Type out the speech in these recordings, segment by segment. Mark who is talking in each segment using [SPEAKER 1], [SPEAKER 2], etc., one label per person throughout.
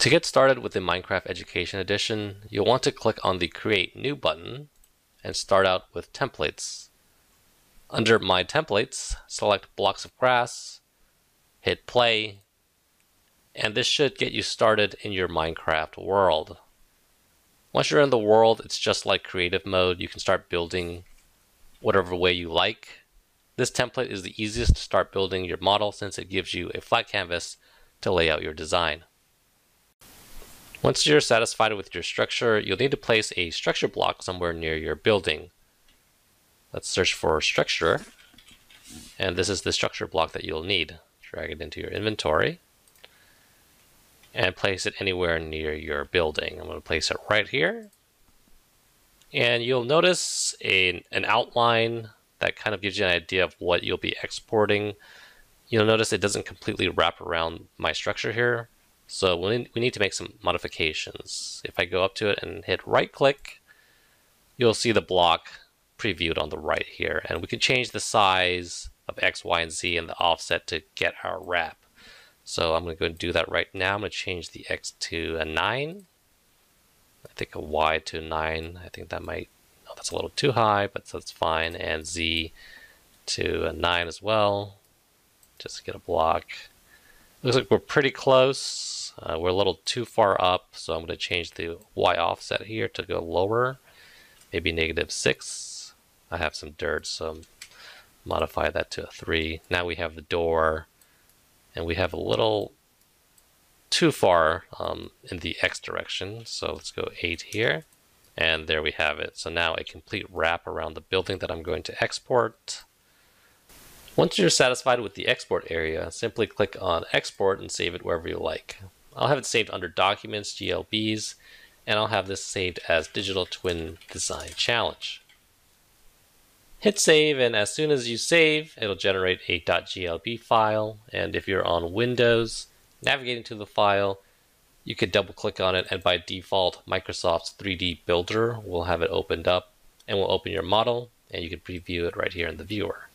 [SPEAKER 1] To get started with the Minecraft Education Edition, you'll want to click on the Create New button and start out with Templates. Under My Templates, select Blocks of Grass, hit Play, and this should get you started in your Minecraft world. Once you're in the world, it's just like creative mode. You can start building whatever way you like. This template is the easiest to start building your model since it gives you a flat canvas to lay out your design. Once you're satisfied with your structure, you'll need to place a structure block somewhere near your building. Let's search for structure. And this is the structure block that you'll need. Drag it into your inventory and place it anywhere near your building. I'm going to place it right here. And you'll notice a, an outline that kind of gives you an idea of what you'll be exporting. You'll notice it doesn't completely wrap around my structure here. So we need to make some modifications. If I go up to it and hit right click, you'll see the block previewed on the right here. And we can change the size of X, Y, and Z and the offset to get our wrap. So I'm going to go and do that right now. I'm going to change the X to a 9. I think a Y to 9. I think that might, oh, that's a little too high, but that's fine. And Z to a 9 as well, just to get a block. Looks like we're pretty close. Uh, we're a little too far up, so I'm going to change the Y offset here to go lower, maybe negative 6. I have some dirt, so modify that to a 3. Now we have the door, and we have a little too far um, in the X direction, so let's go 8 here. And there we have it. So now a complete wrap around the building that I'm going to export. Once you're satisfied with the export area, simply click on export and save it wherever you like. I'll have it saved under Documents, GLBs, and I'll have this saved as Digital Twin Design Challenge. Hit save, and as soon as you save, it'll generate a .glb file, and if you're on Windows, navigating to the file, you could double click on it, and by default, Microsoft's 3D Builder will have it opened up, and will open your model, and you can preview it right here in the viewer.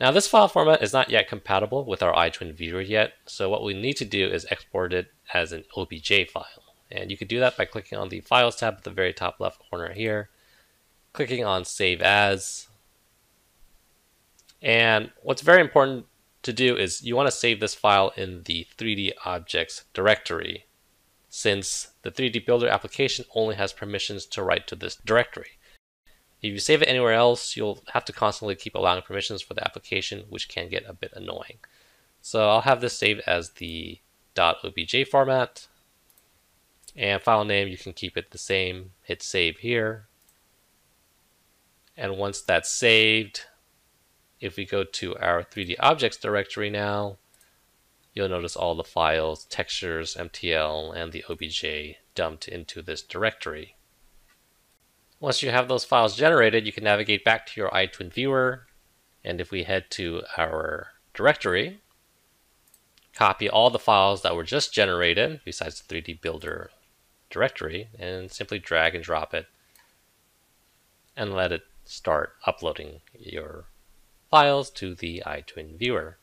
[SPEAKER 1] Now this file format is not yet compatible with our iTwin viewer yet, so what we need to do is export it as an OBJ file. And you can do that by clicking on the Files tab at the very top left corner here, clicking on Save As. And what's very important to do is you want to save this file in the 3D Objects directory, since the 3D Builder application only has permissions to write to this directory. If you save it anywhere else, you'll have to constantly keep allowing permissions for the application, which can get a bit annoying. So I'll have this saved as the .obj format. And file name, you can keep it the same. Hit save here. And once that's saved, if we go to our 3D objects directory now, you'll notice all the files, textures, MTL, and the OBJ dumped into this directory. Once you have those files generated, you can navigate back to your iTwin viewer. And if we head to our directory, copy all the files that were just generated, besides the 3D Builder directory, and simply drag and drop it and let it start uploading your files to the iTwin viewer.